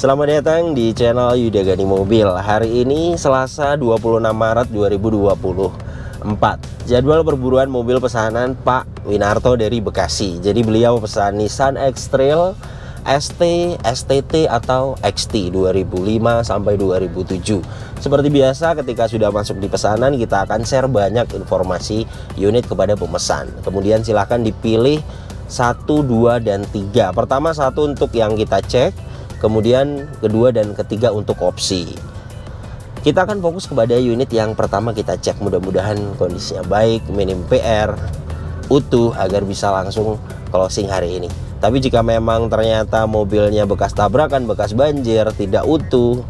Selamat datang di channel Yuda Gani Mobil. Hari ini Selasa 26 Maret 2024 Jadwal perburuan mobil pesanan Pak Winarto dari Bekasi. Jadi beliau pesan Nissan X-Trail ST, STT atau XT 2005 sampai 2007 Seperti biasa ketika sudah masuk di pesanan kita akan share banyak informasi unit kepada pemesan. Kemudian silahkan dipilih 1, 2, dan 3 Pertama satu untuk yang kita cek kemudian kedua dan ketiga untuk opsi. Kita akan fokus kepada unit yang pertama kita cek. Mudah-mudahan kondisinya baik minim PR utuh agar bisa langsung closing hari ini. Tapi jika memang ternyata mobilnya bekas tabrakan bekas banjir tidak utuh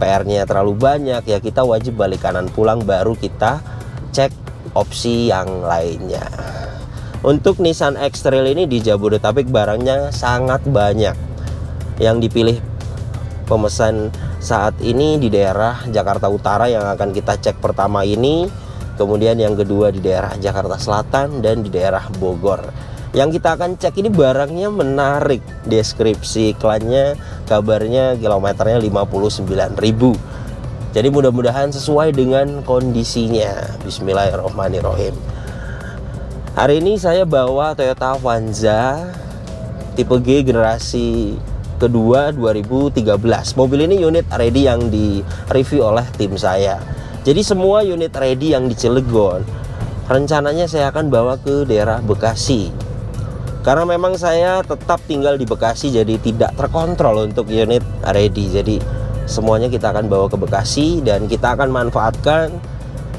PR-nya terlalu banyak ya kita wajib balik kanan pulang baru kita cek opsi yang lainnya. Untuk Nissan X-Trail ini di Jabodetabek barangnya sangat banyak yang dipilih pemesan saat ini di daerah Jakarta Utara yang akan kita cek pertama ini. Kemudian yang kedua di daerah Jakarta Selatan dan di daerah Bogor. Yang kita akan cek ini barangnya menarik. Deskripsi iklannya kabarnya kilometernya 59.000 jadi mudah-mudahan sesuai dengan kondisinya. Bismillahirrahmanirrahim. Hari ini saya bawa Toyota Avanza tipe G generasi kedua 2013 mobil ini unit ready yang di review oleh tim saya. Jadi semua unit ready yang di Cilegon rencananya saya akan bawa ke daerah Bekasi. Karena memang saya tetap tinggal di Bekasi jadi tidak terkontrol untuk unit ready. Jadi semuanya kita akan bawa ke Bekasi dan kita akan manfaatkan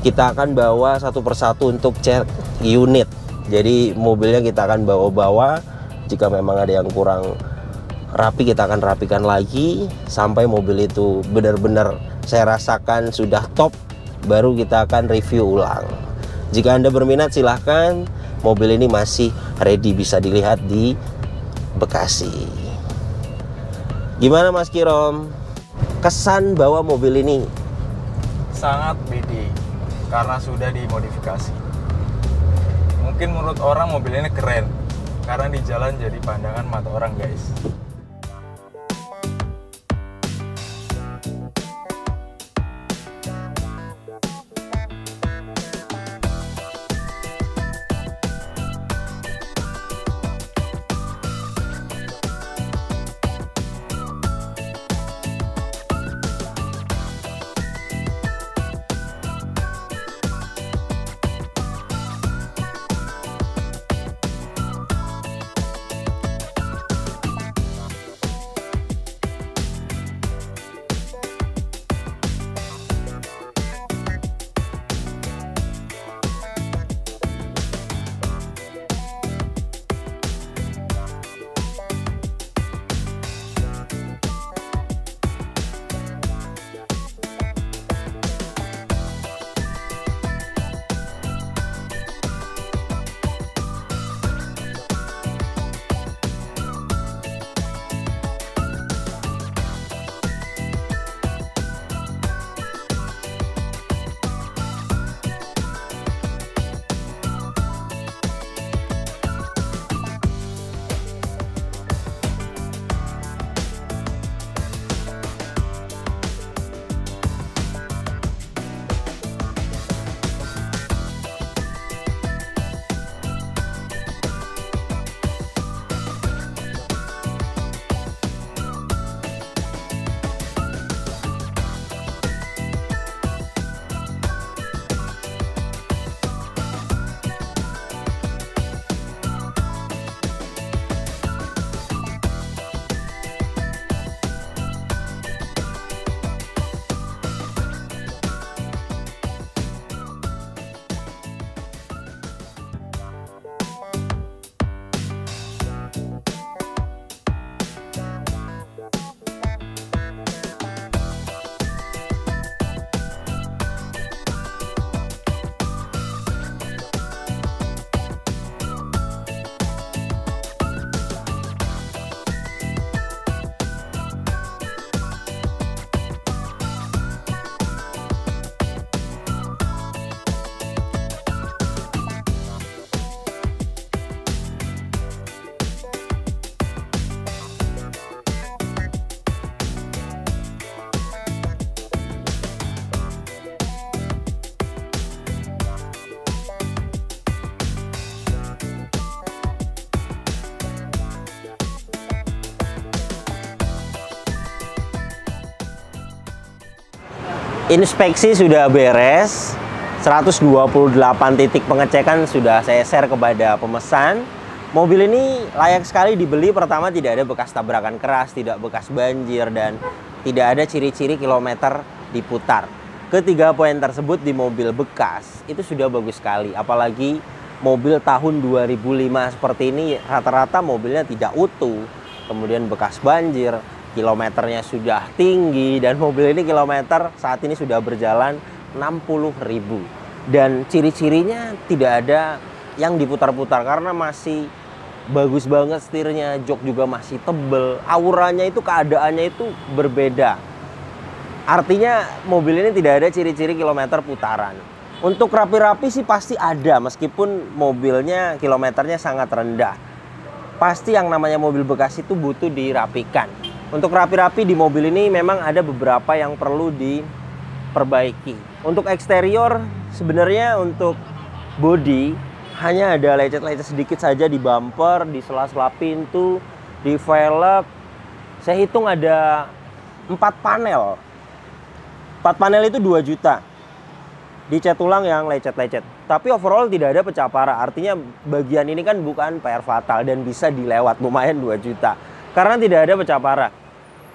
kita akan bawa satu persatu untuk cek unit. Jadi mobilnya kita akan bawa-bawa jika memang ada yang kurang rapi kita akan rapikan lagi sampai mobil itu benar-benar saya rasakan sudah top baru kita akan review ulang. Jika anda berminat silahkan. Mobil ini masih ready bisa dilihat di Bekasi. Gimana Mas Kirom? Kesan bawa mobil ini? Sangat beda karena sudah dimodifikasi. Mungkin menurut orang mobil ini keren karena di jalan jadi pandangan mata orang guys inspeksi sudah beres. 128 titik pengecekan sudah saya share kepada pemesan. Mobil ini layak sekali dibeli. Pertama tidak ada bekas tabrakan keras tidak bekas banjir dan tidak ada ciri-ciri kilometer diputar. Ketiga poin tersebut di mobil bekas. Itu sudah bagus sekali. Apalagi mobil tahun 2005 seperti ini rata-rata mobilnya tidak utuh. Kemudian bekas banjir kilometernya sudah tinggi dan mobil ini kilometer saat ini sudah berjalan 60.000 dan ciri-cirinya tidak ada yang diputar-putar karena masih bagus banget setirnya, jok juga masih tebel, auranya itu keadaannya itu berbeda. Artinya mobil ini tidak ada ciri-ciri kilometer putaran. Untuk rapi-rapi sih pasti ada meskipun mobilnya kilometernya sangat rendah. Pasti yang namanya mobil bekas itu butuh dirapikan. Untuk rapi-rapi di mobil ini memang ada beberapa yang perlu diperbaiki. Untuk eksterior sebenarnya untuk body hanya ada lecet-lecet sedikit saja di bumper, di sela-sela pintu, di velg. Saya hitung ada 4 panel. 4 panel itu 2 juta. Dicat ulang yang lecet-lecet. Tapi overall tidak ada pecah parah. Artinya bagian ini kan bukan PR fatal dan bisa dilewat lumayan 2 juta. Karena tidak ada pecah parah.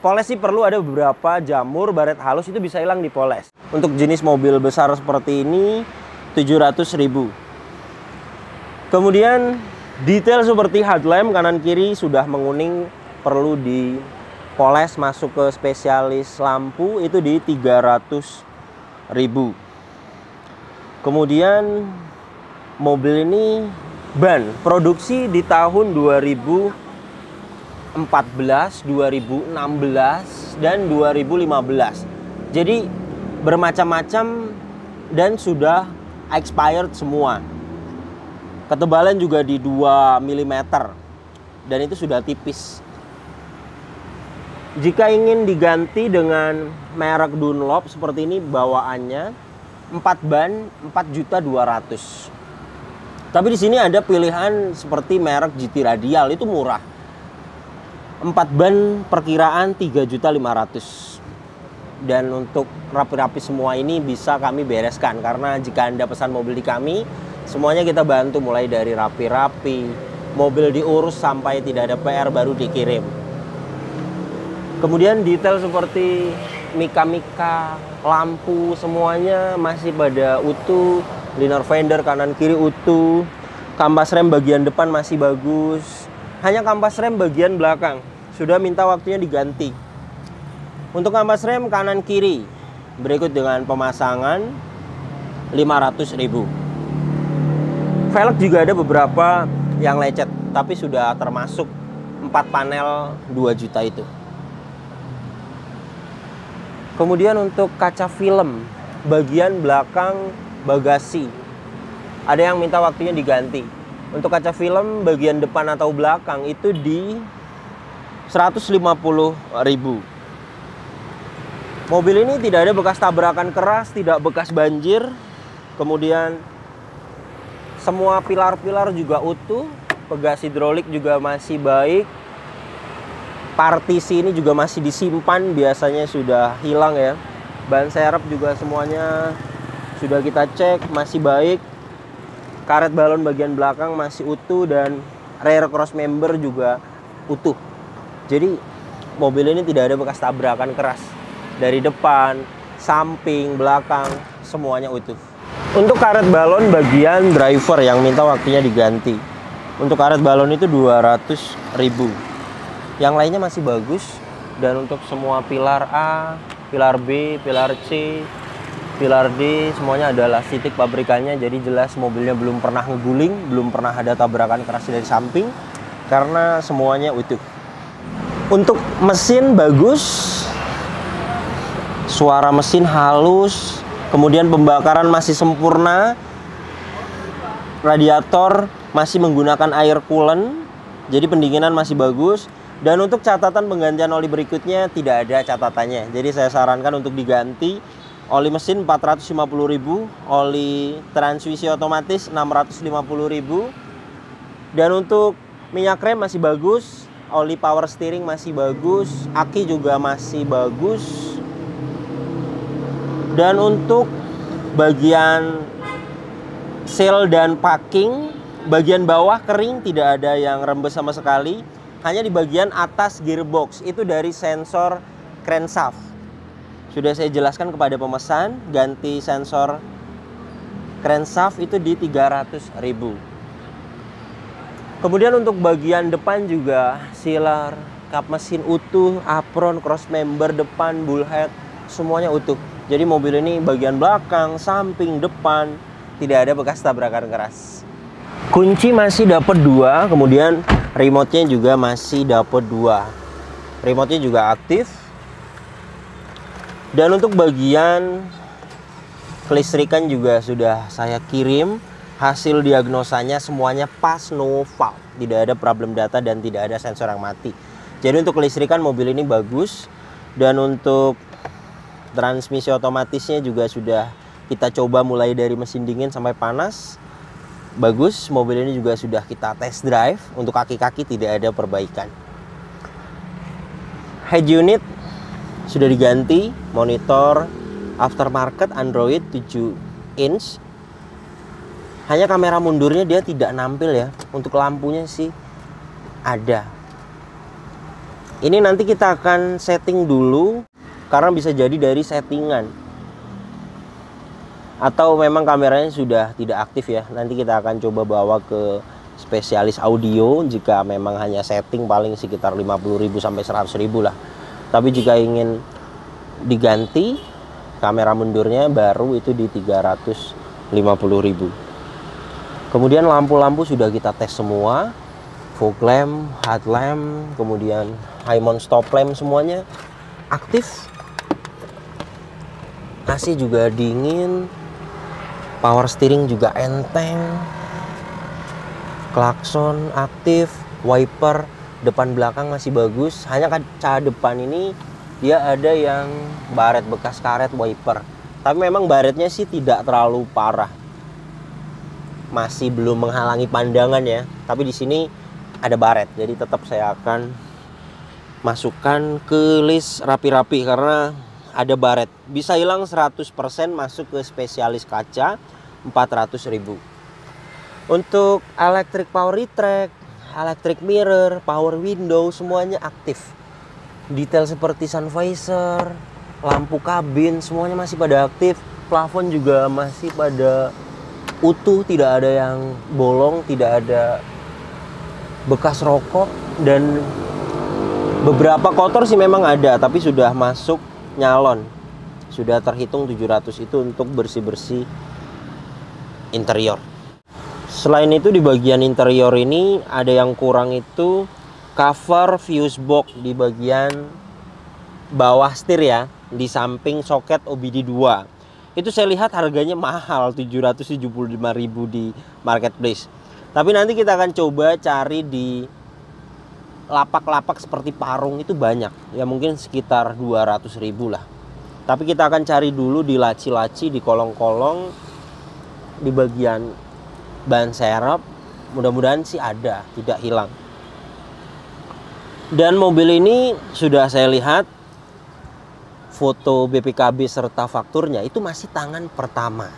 Poles sih perlu ada beberapa jamur baret halus itu bisa hilang di poles. Untuk jenis mobil besar seperti ini 700 ribu. Kemudian detail seperti headlamp kanan kiri sudah menguning perlu dipoles masuk ke spesialis lampu itu di 300 ribu. Kemudian mobil ini ban produksi di tahun 2000 2014, 2016, dan 2015. Jadi bermacam-macam dan sudah expired semua. Ketebalan juga di 2 mm dan itu sudah tipis. Jika ingin diganti dengan merek Dunlop seperti ini bawaannya 4 ban 4.200. Tapi di sini ada pilihan seperti merek GT Radial itu murah 4 ban perkiraan 3.500 dan untuk rapi-rapi semua ini bisa kami bereskan. Karena jika Anda pesan mobil di kami semuanya kita bantu mulai dari rapi-rapi. Mobil diurus sampai tidak ada PR baru dikirim. Kemudian detail seperti mika-mika lampu semuanya masih pada utuh. Liner fender kanan kiri utuh. Kampas rem bagian depan masih bagus hanya kampas rem bagian belakang sudah minta waktunya diganti. Untuk kampas rem kanan kiri berikut dengan pemasangan 500.000. Velg juga ada beberapa yang lecet tapi sudah termasuk 4 panel 2 juta itu. Kemudian untuk kaca film bagian belakang bagasi ada yang minta waktunya diganti. Untuk kaca film bagian depan atau belakang itu di 150 ribu. Mobil ini tidak ada bekas tabrakan keras tidak bekas banjir. Kemudian semua pilar-pilar juga utuh pegas hidrolik juga masih baik. Partisi ini juga masih disimpan biasanya sudah hilang ya. Ban serep juga semuanya sudah kita cek masih baik karet balon bagian belakang masih utuh dan rear cross member juga utuh jadi mobil ini tidak ada bekas tabrakan keras dari depan, samping, belakang, semuanya utuh. Untuk karet balon bagian driver yang minta waktunya diganti. Untuk karet balon itu 200 ribu. Yang lainnya masih bagus dan untuk semua pilar A, pilar B, pilar C, pilar D semuanya adalah titik pabrikannya jadi jelas mobilnya belum pernah ngeguling, belum pernah ada tabrakan keras dari samping karena semuanya utuh. Untuk mesin bagus, suara mesin halus, kemudian pembakaran masih sempurna, radiator masih menggunakan air coolant, jadi pendinginan masih bagus. Dan untuk catatan penggantian oli berikutnya tidak ada catatannya. Jadi saya sarankan untuk diganti oli mesin 450.000, oli transmisi otomatis 650.000. Dan untuk minyak rem masih bagus, oli power steering masih bagus, aki juga masih bagus. dan untuk bagian seal dan packing bagian bawah kering tidak ada yang rembes sama sekali hanya di bagian atas gearbox itu dari sensor crankshaft sudah saya jelaskan kepada pemesan ganti sensor crankshaft itu di 300.000 kemudian untuk bagian depan juga sealer kap mesin utuh apron cross member depan bullhead semuanya utuh. Jadi mobil ini bagian belakang samping depan tidak ada bekas tabrakan keras. Kunci masih dapat dua kemudian remote-nya juga masih dapat dua. Remote-nya juga aktif dan untuk bagian kelistrikan juga sudah saya kirim. Hasil diagnosanya semuanya pas no fault. Tidak ada problem data dan tidak ada sensor yang mati. Jadi untuk kelistrikan mobil ini bagus. Dan untuk transmisi otomatisnya juga sudah kita coba mulai dari mesin dingin sampai panas. Bagus mobil ini juga sudah kita test drive. Untuk kaki-kaki tidak ada perbaikan. Head unit sudah diganti monitor aftermarket Android 7 inch. Hanya kamera mundurnya dia tidak nampil ya. Untuk lampunya sih ada. Ini nanti kita akan setting dulu karena bisa jadi dari settingan. Atau memang kameranya sudah tidak aktif ya. Nanti kita akan coba bawa ke spesialis audio jika memang hanya setting paling sekitar 50.000 sampai 100.000 lah tapi jika ingin diganti kamera mundurnya baru itu di 350.000 kemudian lampu-lampu sudah kita tes semua. Fog lamp, headlamp, kemudian high mount stop lamp semuanya aktif. AC juga dingin. Power steering juga enteng. Klakson aktif. Wiper depan belakang masih bagus. Hanya kaca depan ini dia ada yang baret bekas karet wiper. Tapi memang baretnya sih tidak terlalu parah. Masih belum menghalangi pandangan ya. Tapi di sini ada baret jadi tetap saya akan masukkan ke list rapi-rapi karena ada baret. Bisa hilang 100% masuk ke spesialis kaca 400.000 untuk electric power retract electric mirror power window semuanya aktif detail seperti sun visor, lampu kabin semuanya masih pada aktif, plafon juga masih pada utuh, tidak ada yang bolong, tidak ada bekas rokok dan beberapa kotor sih memang ada, tapi sudah masuk nyalon. Sudah terhitung 700 itu untuk bersih-bersih interior. Selain itu di bagian interior ini ada yang kurang itu cover fuse box di bagian bawah setir ya di samping soket OBD 2 itu saya lihat harganya mahal 775.000 di marketplace. Tapi nanti kita akan coba cari di lapak-lapak seperti parung itu banyak. Ya mungkin sekitar 200.000 lah. Tapi kita akan cari dulu di laci-laci di kolong-kolong di bagian ban serep mudah-mudahan sih ada tidak hilang dan mobil ini sudah saya lihat foto BPKB serta fakturnya itu masih tangan pertama.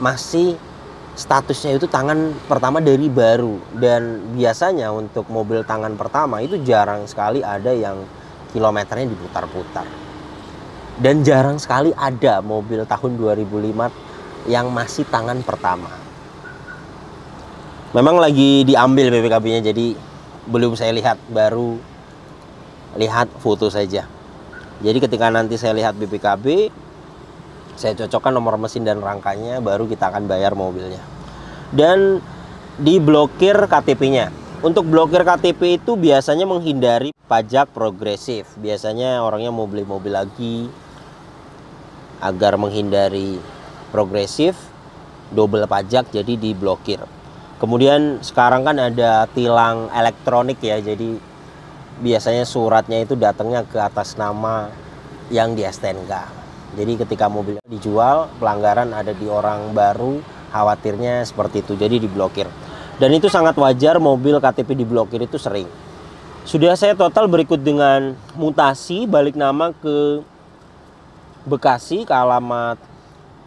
Masih statusnya itu tangan pertama dari baru dan biasanya untuk mobil tangan pertama itu jarang sekali ada yang kilometernya diputar-putar. Dan jarang sekali ada mobil tahun 2005 yang masih tangan pertama. Memang lagi diambil BPKB-nya jadi belum saya lihat baru lihat foto saja. Jadi ketika nanti saya lihat BPKB saya cocokkan nomor mesin dan rangkanya baru kita akan bayar mobilnya. Dan diblokir KTP-nya untuk blokir KTP itu biasanya menghindari pajak progresif. Biasanya orangnya mau beli mobil lagi agar menghindari progresif double pajak jadi diblokir Kemudian sekarang kan ada tilang elektronik ya, jadi biasanya suratnya itu datangnya ke atas nama yang di STNK. Jadi ketika mobil dijual, pelanggaran ada di orang baru, khawatirnya seperti itu, jadi diblokir. Dan itu sangat wajar mobil KTP diblokir itu sering. Sudah saya total berikut dengan mutasi balik nama ke Bekasi ke alamat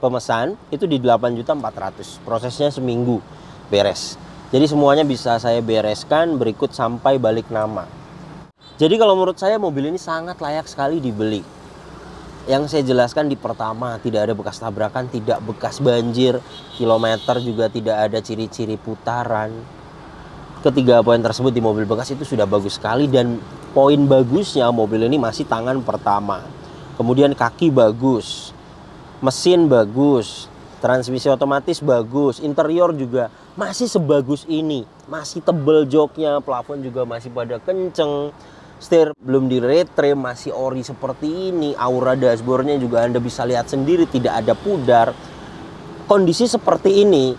pemesan itu di 8.400. Prosesnya seminggu beres. Jadi semuanya bisa saya bereskan berikut sampai balik nama. Jadi kalau menurut saya mobil ini sangat layak sekali dibeli. Yang saya jelaskan di pertama tidak ada bekas tabrakan, tidak bekas banjir, kilometer juga tidak ada ciri-ciri putaran. Ketiga poin tersebut di mobil bekas itu sudah bagus sekali dan poin bagusnya mobil ini masih tangan pertama. Kemudian kaki bagus, mesin bagus, transmisi otomatis bagus, interior juga masih sebagus ini, masih tebel joknya, plafon juga masih pada kenceng, setir belum di retrim masih ori seperti ini. Aura dashboardnya juga anda bisa lihat sendiri tidak ada pudar. Kondisi seperti ini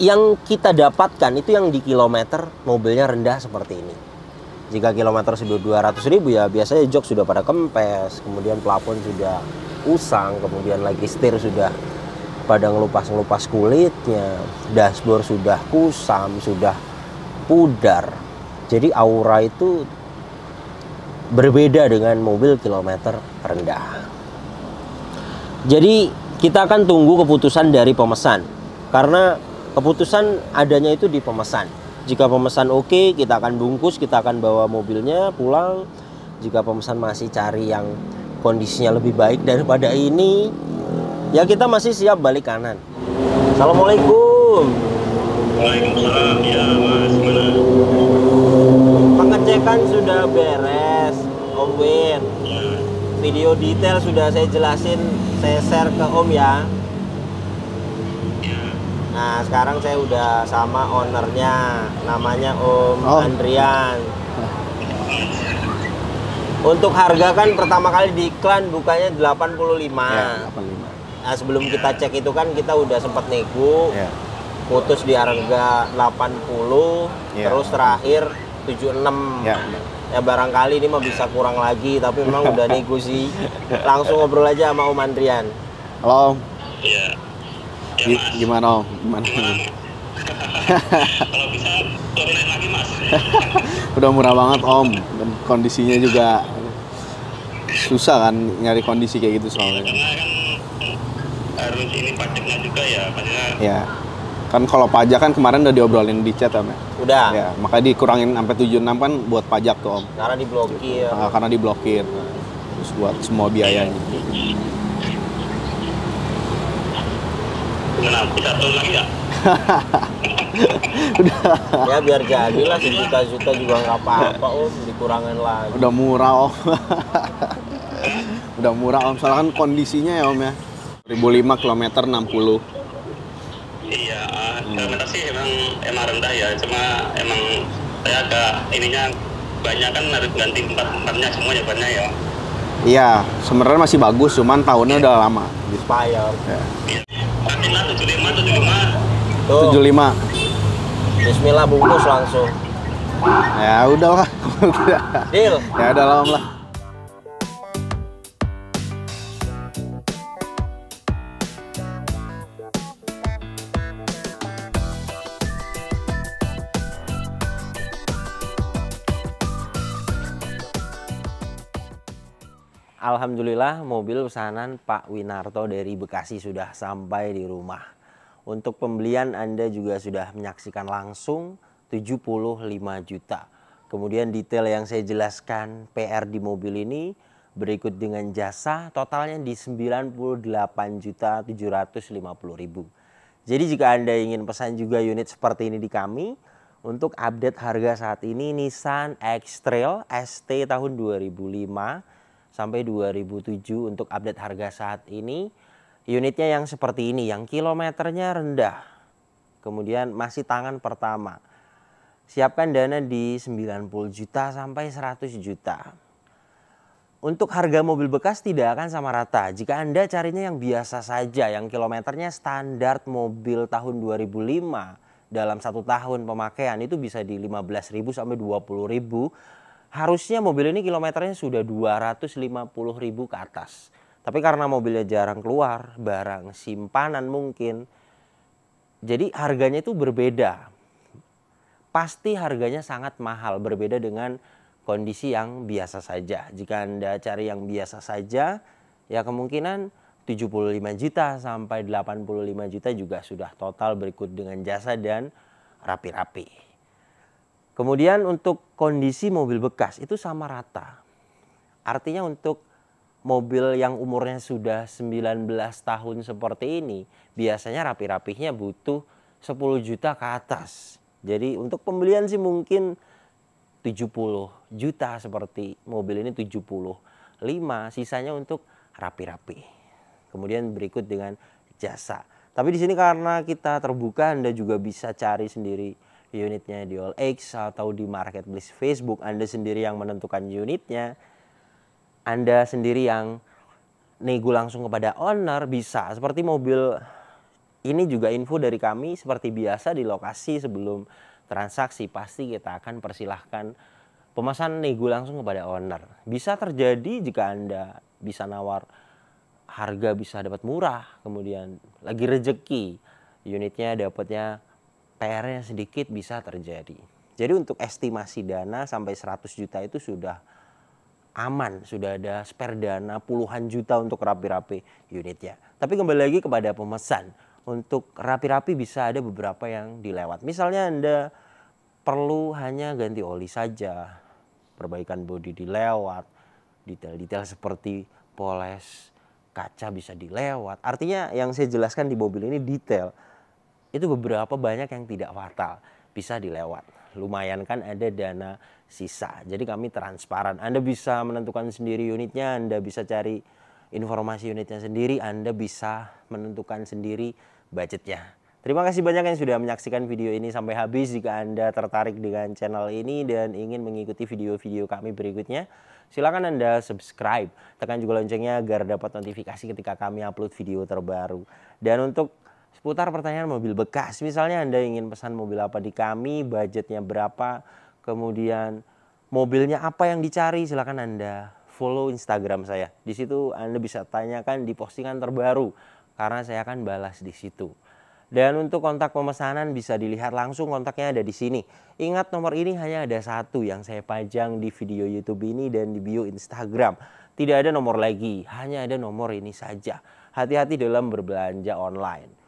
yang kita dapatkan itu yang di kilometer mobilnya rendah seperti ini jika kilometer sudah 200 ribu ya biasanya jok sudah pada kempes kemudian plafon sudah usang kemudian lagi setir sudah pada ngelupas-ngelupas kulitnya dashboard sudah kusam sudah pudar jadi aura itu berbeda dengan mobil kilometer rendah. Jadi kita akan tunggu keputusan dari pemesan karena keputusan adanya itu di pemesan. Jika pemesan oke, kita akan bungkus, kita akan bawa mobilnya pulang. Jika pemesan masih cari yang kondisinya lebih baik daripada ini, ya kita masih siap balik kanan. Assalamualaikum. Waalaikumsalam, ya mas, gimana? Pengecekan sudah beres, Om Win. Ya, Video detail sudah saya jelasin, saya share ke Om ya, Nah, sekarang saya udah sama ownernya, namanya Om Oh. Andrian. Untuk harga kan pertama kali di iklan bukanya 85. Ya, 85. Nah, sebelum kita cek itu kan kita udah sempat nego, Ya. putus di harga 80, Iya. terus terakhir 76. Ya. Ya barangkali ini mah bisa kurang lagi, tapi memang udah nego sih. Langsung ngobrol aja sama Om Andrian. Halo, Om. ya. Ya mas, gimana Om? Gimana? kalau bisa turunin lagi mas. Udah murah banget Om. Dan kondisinya juga susah kan nyari kondisi kayak gitu soalnya. Karena kan harus ini pajaknya juga ya, pajaknya Ya. Kan kalau pajak kan kemarin udah diobrolin di chat Om ya. Udah, Ya, makanya dikurangin sampai 76 kan buat pajak tuh Om. karena diblokir. Nah, karena diblokir. Terus buat semua biayanya. Bisa turun lagi nggak? Ya biar jadilah sejuta-juta juga nggak apa-apa Om, dikurangin lagi. Udah murah Om. udah murah Om. Soalnya kan kondisinya ya Om ya. 1005 km 60. Iya, kilometer sih emang emang rendah ya, cuma emang saya agak ininya banyak kan harus ganti empat empatnya semuanya banyak ya. Iya, sebenarnya masih bagus, cuman tahunnya udah lama. Expired. Ya. Iya. Nanti lah 75, 75 Tuh, 75. Bismillah bungkus langsung. Ya udahlah. Deal. ya udah lah Om lah. Alhamdulillah mobil pesanan Pak Winarto dari Bekasi sudah sampai di rumah. Untuk pembelian Anda juga sudah menyaksikan langsung 75 juta. Kemudian detail yang saya jelaskan PR di mobil ini berikut dengan jasa totalnya di 98 juta 750 ribu. Jadi jika Anda ingin pesan juga unit seperti ini di kami, untuk update harga saat ini Nissan X-Trail ST tahun 2005 sampai 2007 untuk update harga saat ini. Unitnya yang seperti ini yang kilometernya rendah. Kemudian masih tangan pertama. Siapkan dana di 90 juta sampai 100 juta. Untuk harga mobil bekas tidak akan sama rata. Jika anda carinya yang biasa saja yang kilometernya standar mobil tahun 2005 dalam satu tahun pemakaian itu bisa di 15.000 sampai 20.000 harusnya mobil ini kilometernya sudah 250 ribu ke atas. Tapi karena mobilnya jarang keluar, barang simpanan mungkin, jadi harganya itu berbeda. Pasti harganya sangat mahal, berbeda dengan kondisi yang biasa saja. Jika Anda cari yang biasa saja, ya kemungkinan 75 juta sampai 85 juta juga sudah total berikut dengan jasa dan rapi-rapi. Kemudian untuk kondisi mobil bekas itu sama rata. Artinya untuk mobil yang umurnya sudah 19 tahun seperti ini, biasanya rapi-rapihnya butuh 10 juta ke atas. Jadi untuk pembelian sih mungkin 70 juta seperti mobil ini 75, sisanya untuk rapi-rapi. Kemudian berikut dengan jasa. Tapi di sini karena kita terbuka Anda juga bisa cari sendiri unitnya di OLX atau di marketplace Facebook. Anda sendiri yang menentukan unitnya. Anda sendiri yang nego langsung kepada owner bisa. Seperti mobil ini juga info dari kami seperti biasa di lokasi sebelum transaksi pasti kita akan persilahkan pemesan nego langsung kepada owner. Bisa terjadi jika Anda bisa nawar harga bisa dapat murah, kemudian lagi rejeki unitnya dapatnya PR-nya sedikit bisa terjadi. Jadi untuk estimasi dana sampai 100 juta itu sudah aman, sudah ada spare dana puluhan juta untuk rapi-rapi unitnya. Tapi kembali lagi kepada pemesan untuk rapi-rapi bisa ada beberapa yang dilewat. Misalnya Anda perlu hanya ganti oli saja, perbaikan bodi dilewat, detail-detail seperti poles kaca bisa dilewat. Artinya yang saya jelaskan di mobil ini detail. Itu beberapa banyak yang tidak fatal, bisa dilewat. Lumayan kan ada dana sisa. Jadi kami transparan. Anda bisa menentukan sendiri unitnya, Anda bisa cari informasi unitnya sendiri, Anda bisa menentukan sendiri budgetnya. Terima kasih banyak yang sudah menyaksikan video ini sampai habis. Jika Anda tertarik dengan channel ini dan ingin mengikuti video-video kami berikutnya, silakan Anda subscribe. Tekan juga loncengnya agar dapat notifikasi ketika kami upload video terbaru. Dan untuk seputar pertanyaan mobil bekas, misalnya Anda ingin pesan mobil apa di kami, budgetnya berapa, kemudian mobilnya apa yang dicari, silakan Anda follow Instagram saya. Di situ Anda bisa tanyakan di postingan terbaru karena saya akan balas di situ. Dan untuk kontak pemesanan bisa dilihat langsung kontaknya ada di sini. Ingat nomor ini hanya ada satu yang saya pajang di video YouTube ini dan di bio Instagram. Tidak ada nomor lagi, hanya ada nomor ini saja. Hati-hati dalam berbelanja online.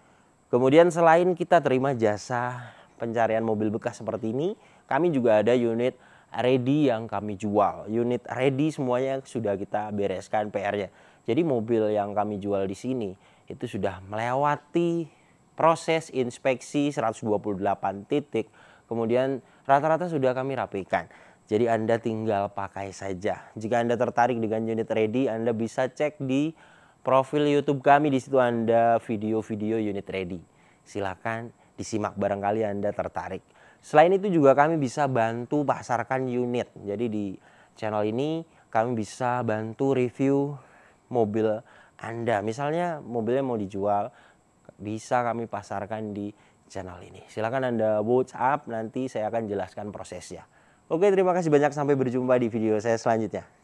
Kemudian selain kita terima jasa pencarian mobil bekas seperti ini, kami juga ada unit ready yang kami jual. Unit ready semuanya sudah kita bereskan PR-nya. Jadi mobil yang kami jual di sini itu sudah melewati proses inspeksi 128 titik. Kemudian rata-rata sudah kami rapikan. Jadi Anda tinggal pakai saja. Jika Anda tertarik dengan unit ready, Anda bisa cek di profil YouTube kami di situ Anda video-video unit ready. Silakan disimak barangkali Anda tertarik. Selain itu juga kami bisa bantu pasarkan unit. Jadi di channel ini kami bisa bantu review mobil anda. Misalnya mobilnya mau dijual, bisa kami pasarkan di channel ini. Silahkan Anda WhatsApp, nanti saya akan jelaskan prosesnya. Oke, terima kasih banyak. Sampai berjumpa di video saya selanjutnya.